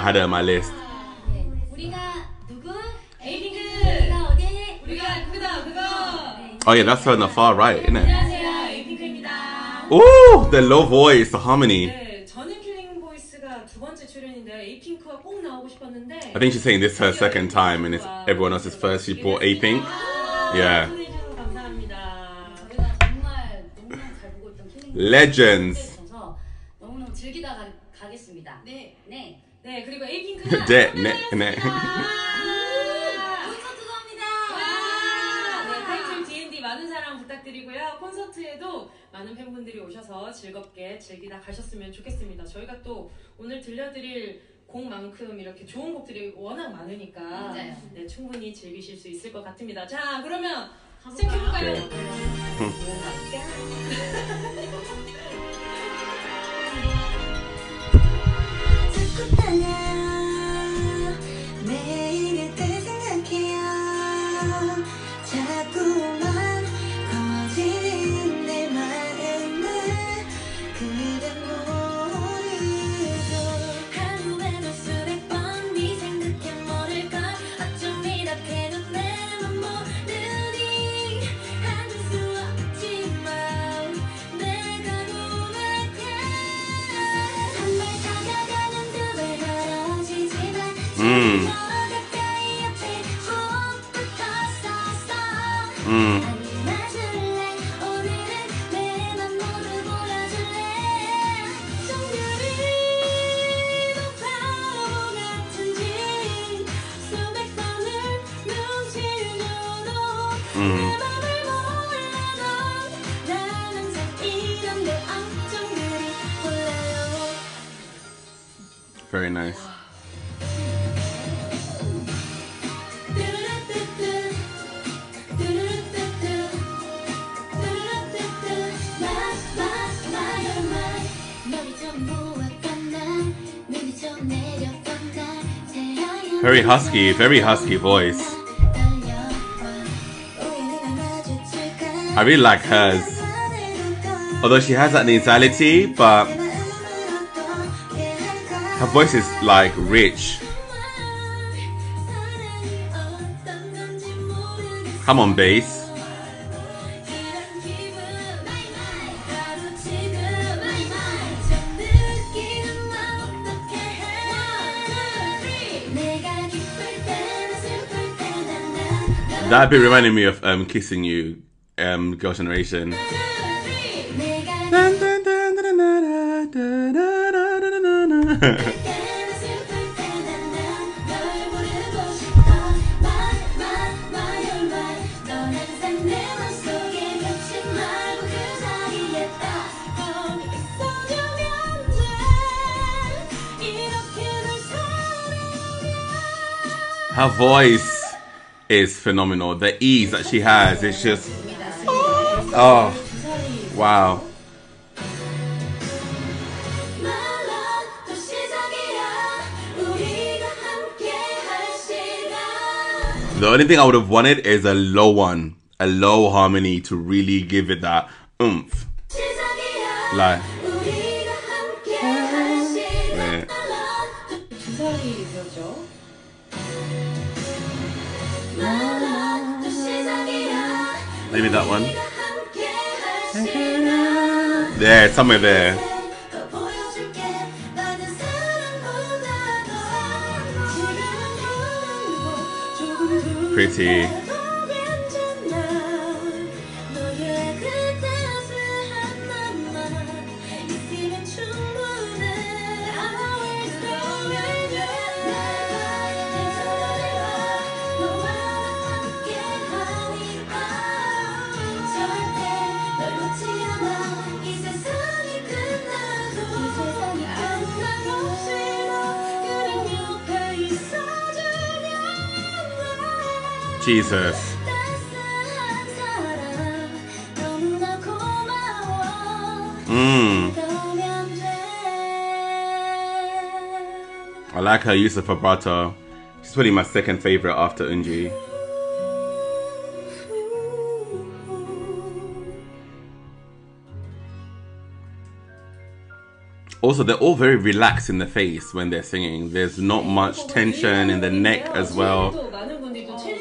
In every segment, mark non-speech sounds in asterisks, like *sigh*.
I had it on my list. Oh yeah, that's her on the far right, isn't it? Ooh, the low voice, the harmony. I think she's saying this her second time and it's everyone else's first. She bought Apink. Yeah. Legends. 네. 네 그리고 에이핑크가 *laughs* 네, 네, 네. 콘서트도 합니다. 와! 네, 타이틀 D&D 많은 사랑 부탁드리고요. 콘서트에도 많은 팬분들이 오셔서 즐겁게 즐기다 가셨으면 좋겠습니다. 저희가 또 오늘 들려드릴 곡만큼 이렇게 좋은 곡들이 워낙 많으니까 맞아요. 네, 충분히 즐기실 수 있을 것 같습니다. 자, 그러면? 시작해볼까요? 네. *laughs* 자꾸 Mmm. Husky, very husky voice. I really like hers. Although she has that nasality, but her voice is like rich. Come on, bass. That bit reminded me of um, Kissing You, um, Girl Generation. Her voice is phenomenal. The ease that she has it's just oh wow. The only thing I would have wanted is a low one, a low harmony to really give it that oomph. Like maybe that one. There, somewhere there. Pretty. Jesus. Mm. I like her use of vibrato. She's probably my second favorite after Eunji. also they're all very relaxed in the face when they're singing. There's not much tension in the neck as well.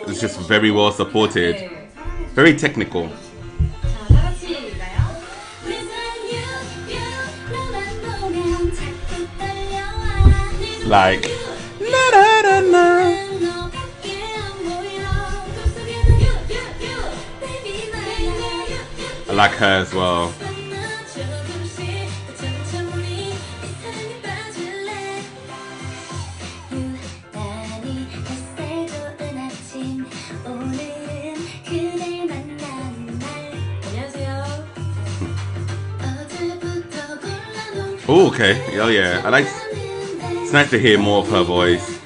It's just very well supported, very technical. Like, na, na, na, I like her as well. Okay. Oh yeah. I like. It's nice to hear more of her voice.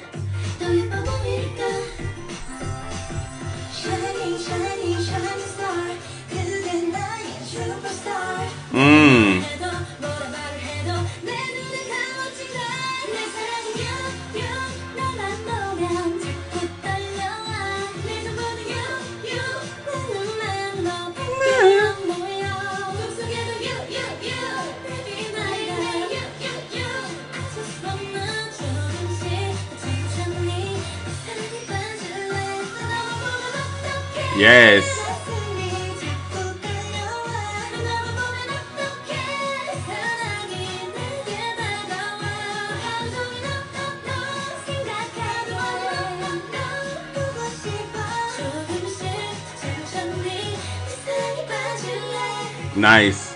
Nice.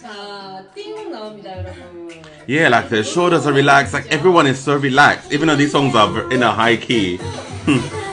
자, 띵 나옵니다, 여러분. Yeah, like the shoulders are relaxed. Like everyone is so relaxed, even though these songs are ver- in a high key. *laughs*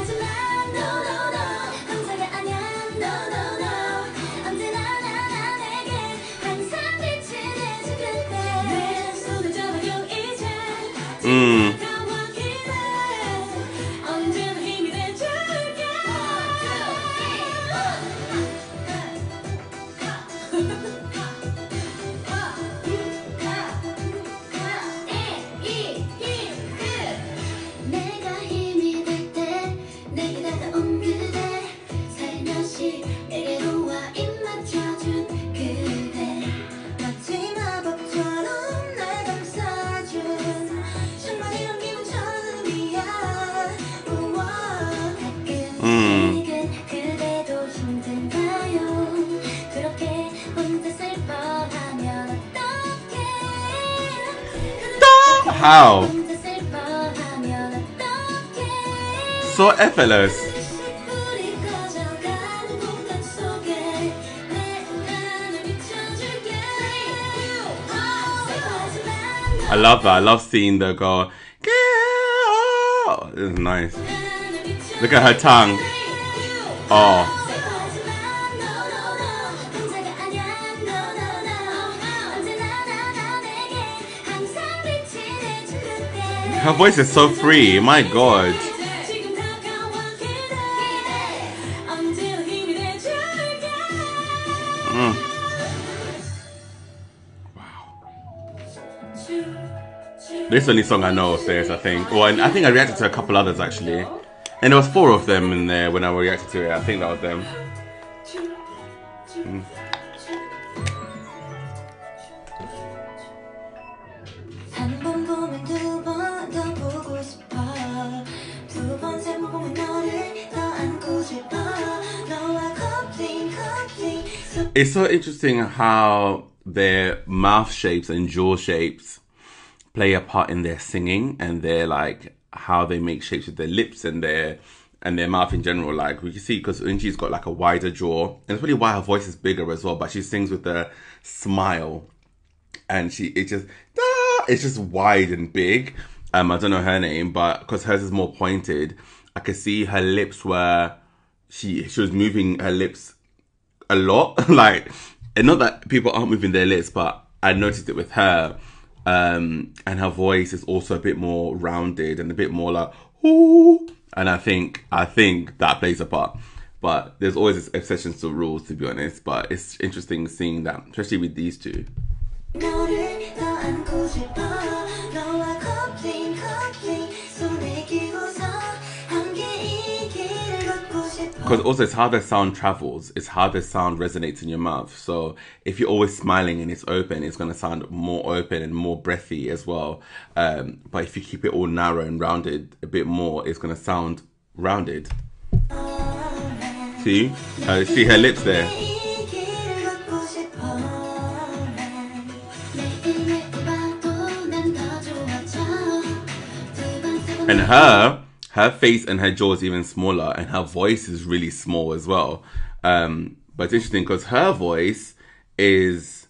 Wow. So effortless. I love that. I love seeing the girl. Girl. It's nice. Look at her tongue. Oh. Her voice is so free. My God. Mm. This is the only song I know of theirs, I think. Well, and I think I reacted to a couple others actually. And there was four of them in there when I reacted to it. I think that was them. 한 It's so interesting how their mouth shapes and jaw shapes play a part in their singing and their like how they make shapes with their lips and their and their mouth in general. Like we can see because Eunji's got like a wider jaw, and it's probably why her voice is bigger as well. But she sings with a smile, and she it just ah, it's just wide and big. Um, I don't know her name, but because hers is more pointed, I could see her lips were she she was moving her lips a lot. *laughs* like, and not that people aren't moving their lips, but I noticed it with her. Um, and her voice is also a bit more rounded and a bit more like, ooh. And I think, I think that plays a part. But there's always exceptions to rules, to be honest. But it's interesting seeing that, especially with these two. because also it's how the sound travels it's how the sound resonates in your mouth. So if you're always smiling and it's open it's going to sound more open and more breathy as well. Um, but if you keep it all narrow and rounded a bit more it's going to sound rounded. See? Uh, see her lips there. And her her face and her jaw is even smaller, and her voice is really small as well. Um, but it's interesting because her voice is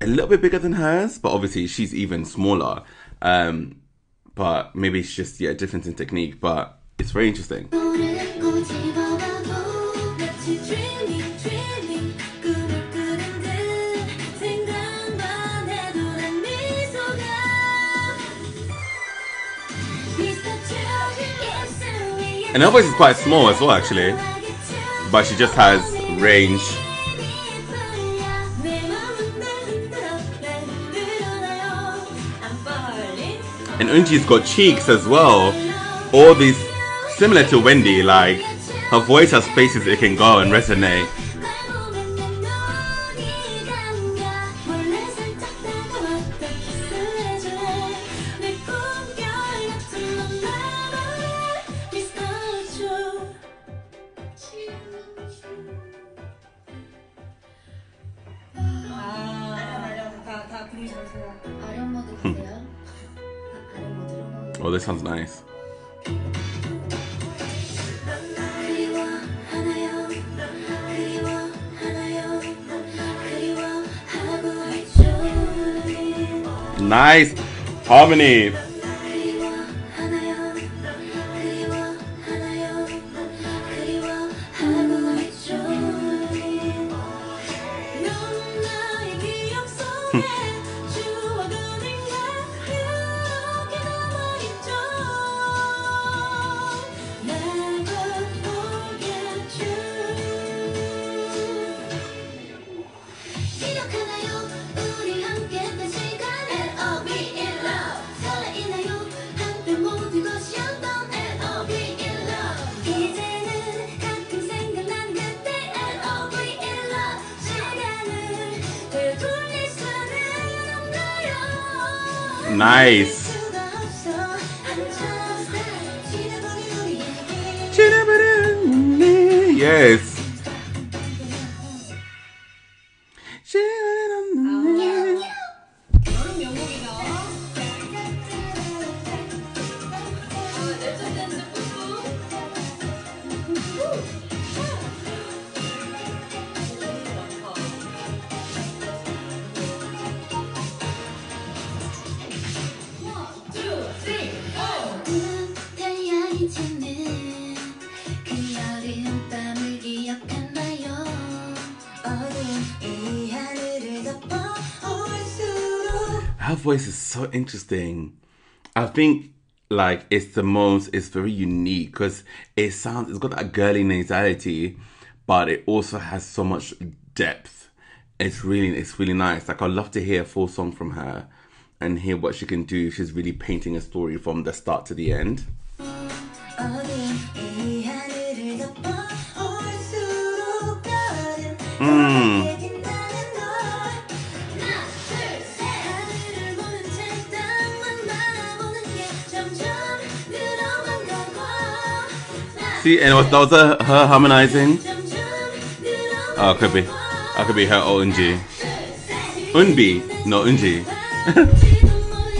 a little bit bigger than hers, but obviously she's even smaller. Um, but maybe it's just yeah, a difference in technique. But it's very interesting. And her voice is quite small as well, actually. But she just has range. And Eunji's got cheeks as well. All these similar to Wendy, like her voice has places it can go and resonate. this sounds nice. Nice harmony. Nice. Her voice is so interesting. I think like it's the most it's very unique because it sounds it's got that girly nasality, but it also has so much depth. It's really it's really nice. Like I'd love to hear a full song from her and hear what she can do. She's really painting a story from the start to the end. 음. See, and was those her, her harmonizing? Oh, could be. That could be her or Eunji. Unbi. No, Eunji.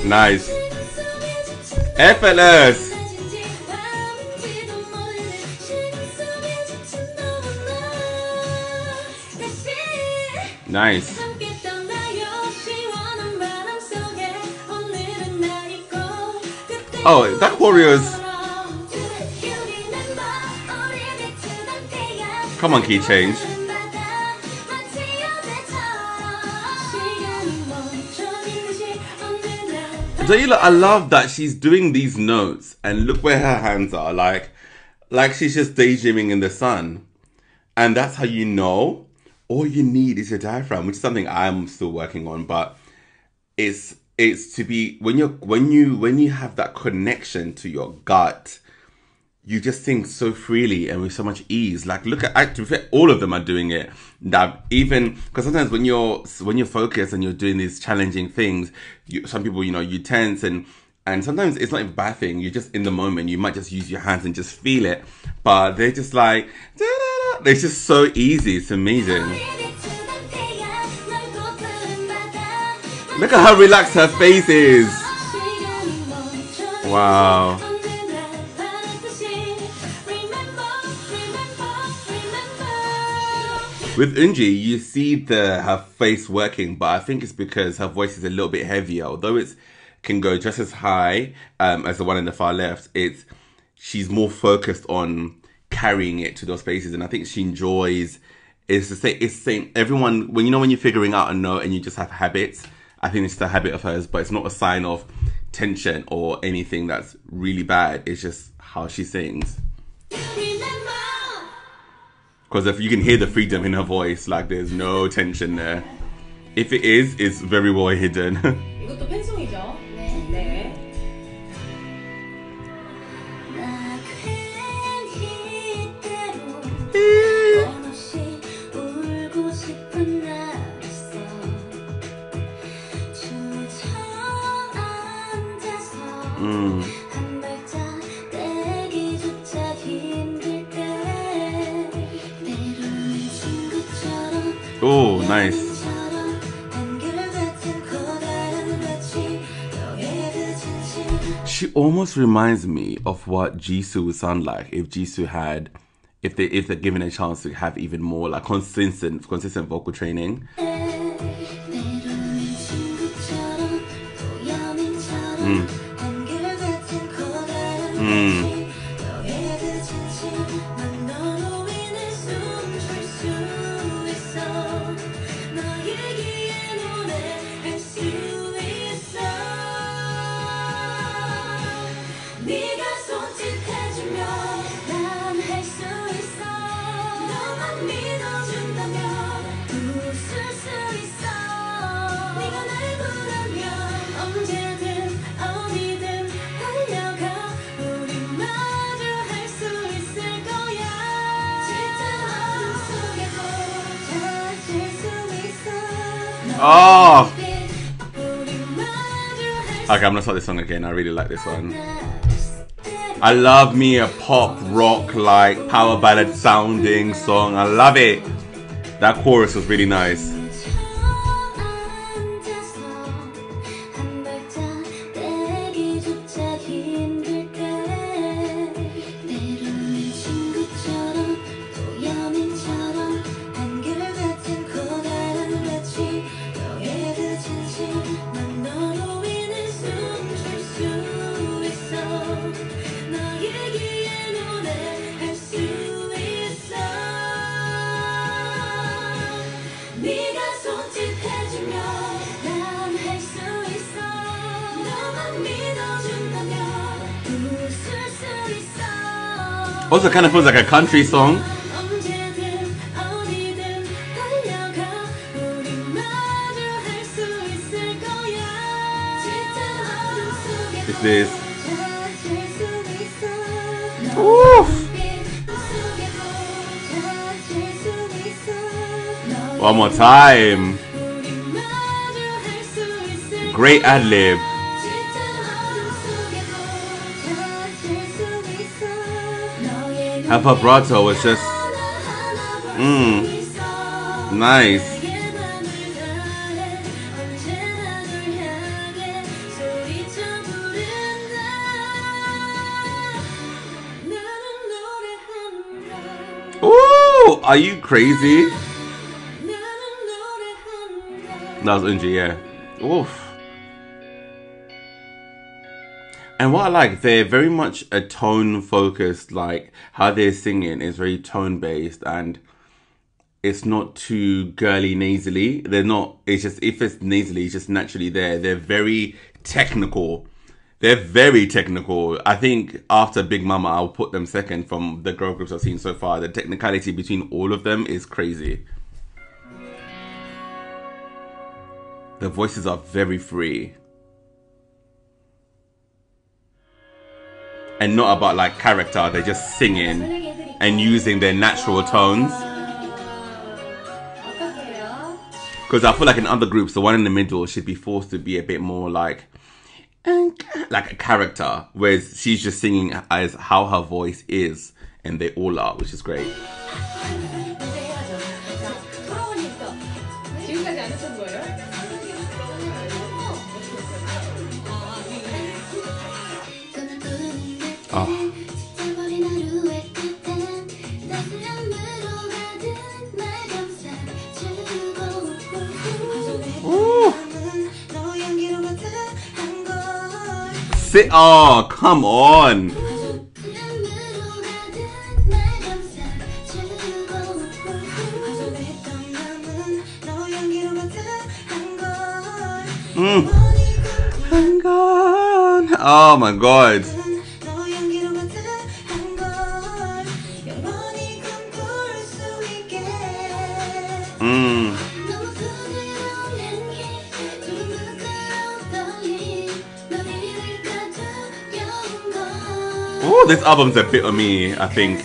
nice. Effortless. Nice. Oh, that choreo's. Come on, key change. Look, I love that she's doing these notes and look where her hands are. Like, like she's just daydreaming in the sun. And that's how you know all you need is your diaphragm, which is something I'm still working on, but it's it's to be when you're when you when you have that connection to your gut, you just sing so freely and with so much ease. Like look at actually all of them are doing it. That even because sometimes when you're when you're focused and you're doing these challenging things, you, some people you know you tense and and sometimes it's not even a bad thing. You're just in the moment. You might just use your hands and just feel it. But they're just like da-da-da. *laughs* it's just so easy. It's amazing. Look at how relaxed her face is. Wow. With Eunji, you see the her face working, but I think it's because her voice is a little bit heavier. Although it can go just as high um, as the one in the far left, it's she's more focused on carrying it to those spaces, and I think she enjoys. It's the same. It's the same. Everyone, when you know when you're figuring out a note and you just have habits, I think it's the habit of hers, but it's not a sign of tension or anything that's really bad. It's just how she sings. Because if you can hear the freedom in her voice, like there's no tension there. If it is, it's very well hidden. *laughs* reminds me of what Jisoo would sound like if Jisoo had, if they if they're given a chance to have even more like consistent consistent vocal training. 때로 Oh! Okay, I'm gonna start this song again. I really like this one. I love me a pop rock like power ballad sounding song. I love it. That chorus was really nice. Also kind of feels like a country song. It's this. Oof. One more time. Great ad lib. That vibrato was just, mmm, nice. Are you crazy? That was NG, yeah. Oof. And what I like, they're very much a tone focused, like how they're singing is very tone based and it's not too girly nasally. They're not, it's just, if it's nasally, it's just naturally there. They're very technical. They're very technical. I think after Big Mama, I'll put them second from the girl groups I've seen so far. The technicality between all of them is crazy. The voices are very free. and not about like character. They're just singing and using their natural tones. Because I feel like in other groups, the one in the middle should be forced to be a bit more like like a character, whereas she's just singing as how her voice is, and they all are, which is great. Sit. Oh, come on. Mm. Oh my god. This album's a bit of me, I think.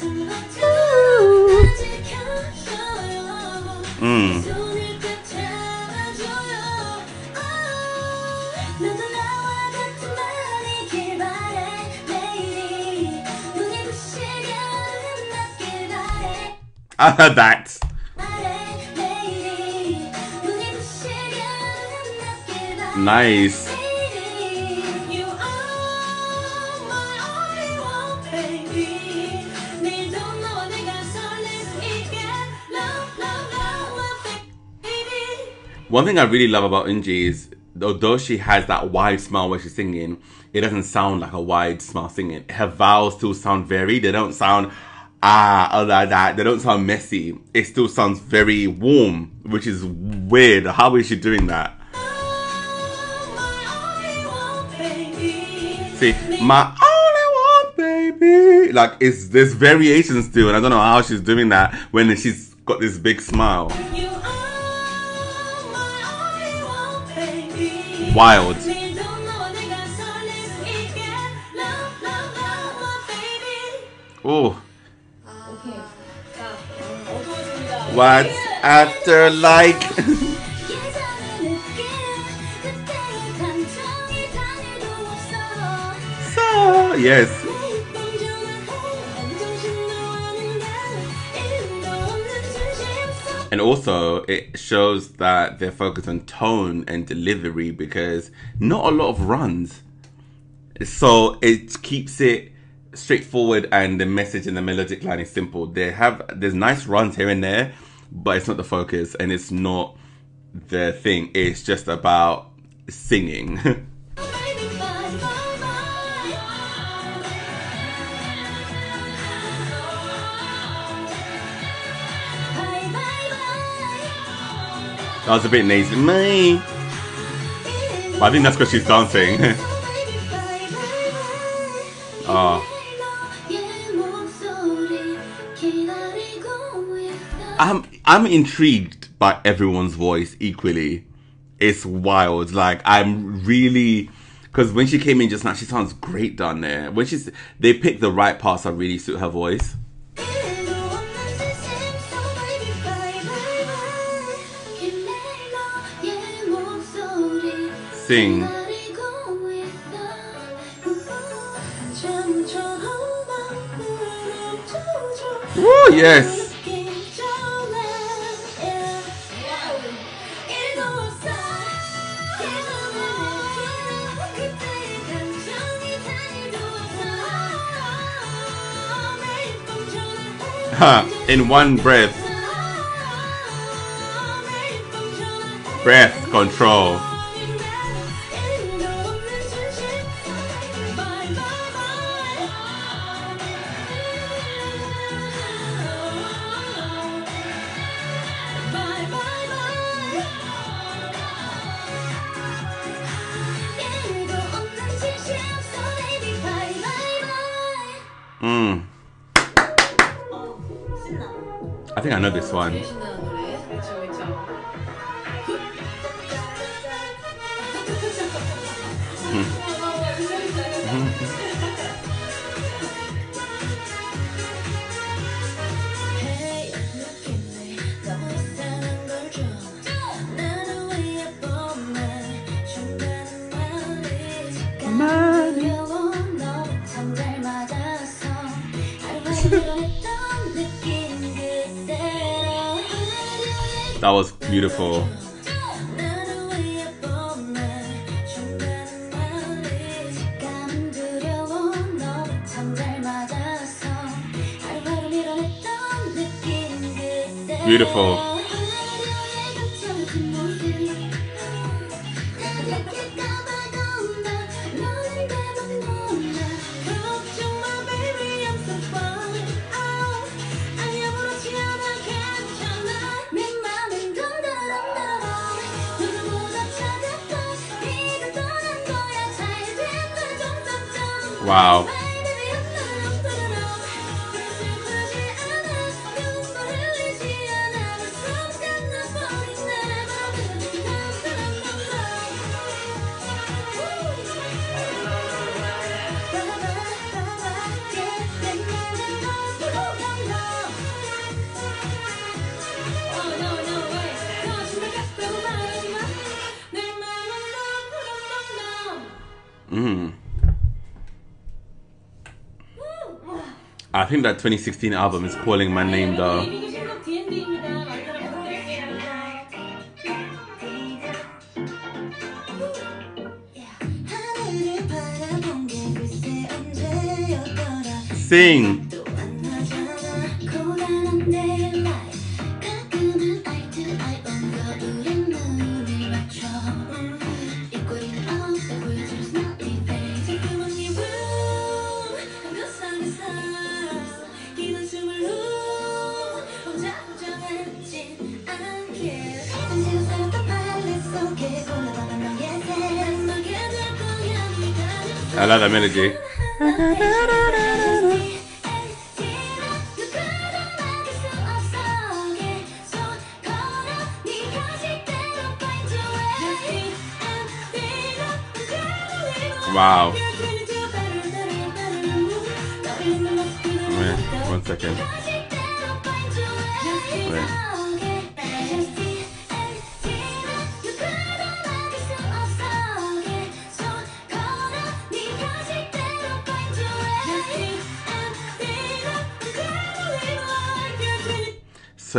Mm. I heard that. Nice. One thing I really love about Inji is, although she has that wide smile when she's singing, it doesn't sound like a wide smile singing. Her vowels still sound very, they don't sound ah like that. They don't sound messy. It still sounds very warm, which is weird. How is she doing that? See, my only one, baby. Like it's there's variations still, and I don't know how she's doing that when she's got this big smile. wild. Ooh. What's after like? *laughs* so, yes. And also, it shows that they're focused on tone and delivery because not a lot of runs. So it keeps it straightforward and the message and the melodic line is simple. They have there's nice runs here and there, but it's not the focus and it's not the thing. It's just about singing. *laughs* that was a bit nasally. Me. I think that's because she's dancing. oh. *laughs* I'm I'm intrigued by everyone's voice equally. It's wild. Like I'm really because when she came in just now, she sounds great down there. When she's they picked the right parts that really suit her voice. Sing. Woo, yes. Ha, in one breath. Breath control. 때 Beautiful. Wow. Think that 2016 album is calling my name though. 이 like that melody. Wow. Wait, one second.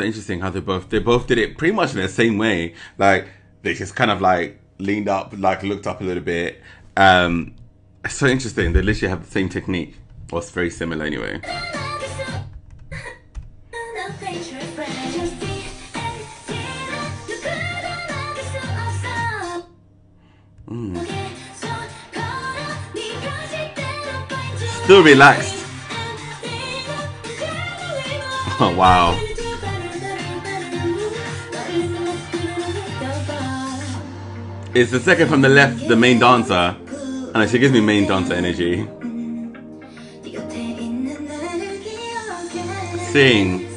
So interesting how they both they both did it pretty much in the same way. Like they just kind of like leaned up, like looked up a little bit. Um, it's so interesting. They literally have the same technique, or it's very similar anyway. Still relaxed. Oh *laughs* wow. It's the second from the left, the main dancer, and she gives me main dancer energy. Sing.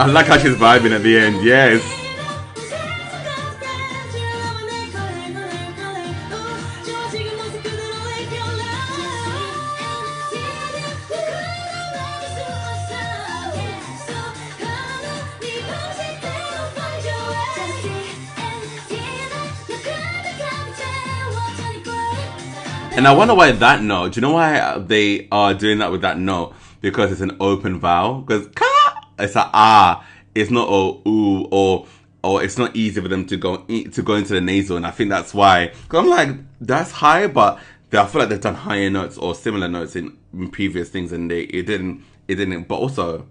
I like how she's vibing at the end. Yes. And I wonder why that note. Do you know why they are doing that with that note? Because it's an open vowel. Because it's a ah. It's not a ooh or or it's not easy for them to go to go into the nasal. And I think that's why. Cause I'm like that's high, but I feel like they've done higher notes or similar notes in, in previous things, and they it didn't it didn't. But also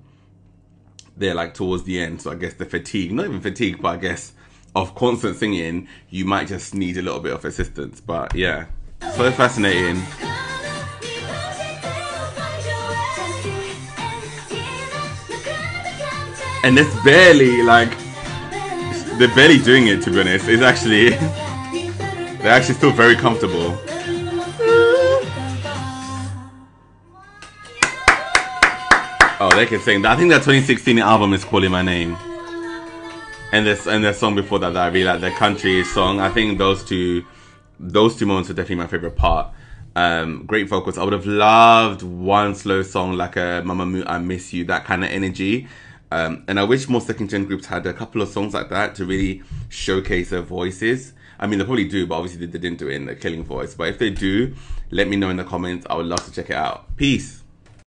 they're like towards the end, so I guess the fatigue, not even fatigue, but I guess of constant singing, you might just need a little bit of assistance. But yeah, so fascinating. And it's barely like they're barely doing it to be honest. It's actually *laughs* they're actually still very comfortable. Oh, they can sing. I think that 2016 album is calling my name. and this and the song before that that I really like, the country song. I think those two, those two moments are definitely my favorite part. Um, great vocals. I would have loved one slow song like a Mamamoo, I Miss You, that kind of energy. Um, and I wish more second gen groups had a couple of songs like that to really showcase their voices. I mean, they probably do, but obviously they didn't do it in the Killing Voice. But if they do, let me know in the comments. I would love to check it out. Peace.